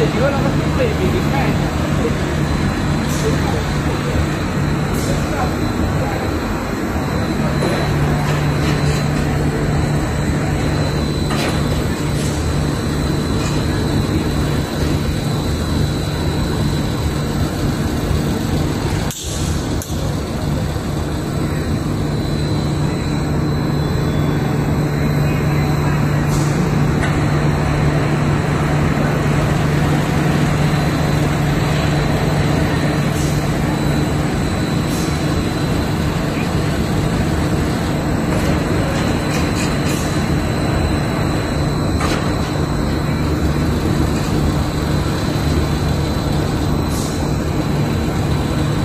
Jadi, orang.